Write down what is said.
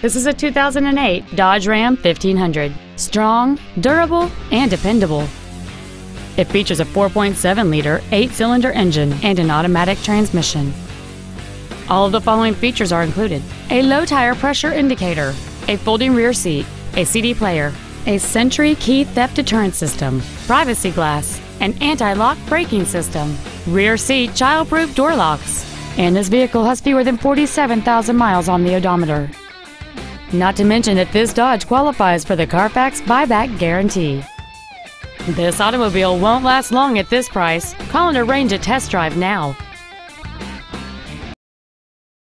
This is a 2008 Dodge Ram 1500. Strong, durable, and dependable. It features a 4.7-liter, eight-cylinder engine and an automatic transmission. All of the following features are included. A low tire pressure indicator, a folding rear seat, a CD player, a Sentry key theft deterrent system, privacy glass, an anti-lock braking system, rear seat child-proof door locks, and this vehicle has fewer than 47,000 miles on the odometer. Not to mention that this Dodge qualifies for the Carfax buyback guarantee. This automobile won't last long at this price. Call and arrange a test drive now.